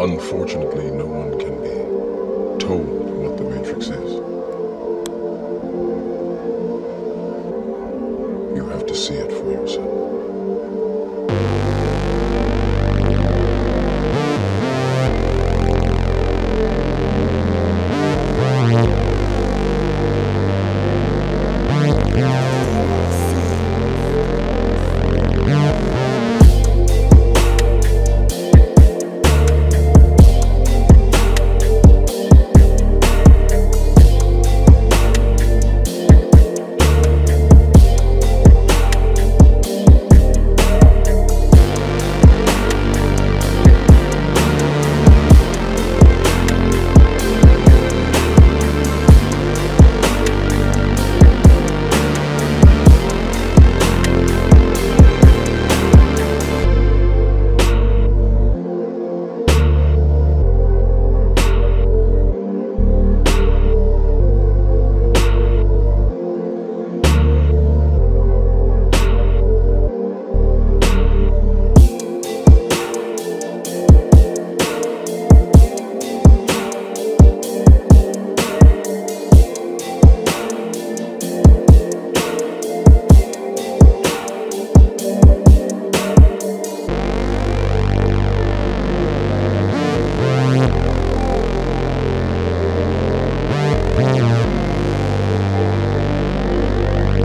Unfortunately, no one can be told what the Matrix is. You have to see it for yourself.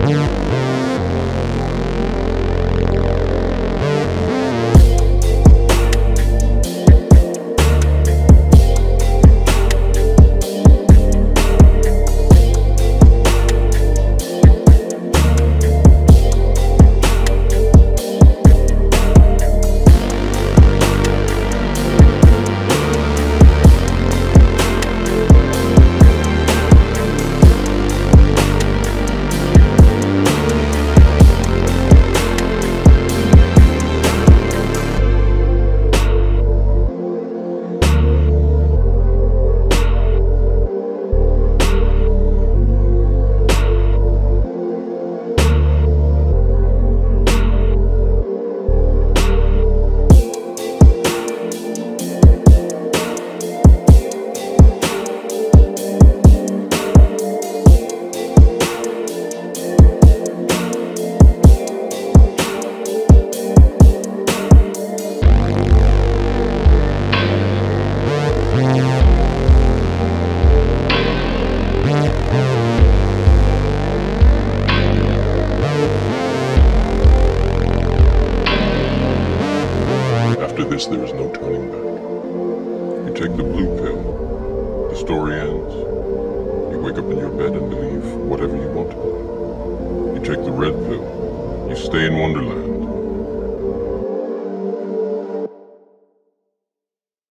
Thank This, there is no turning back. You take the blue pill, the story ends. You wake up in your bed and believe whatever you want to believe. You take the red pill, you stay in Wonderland,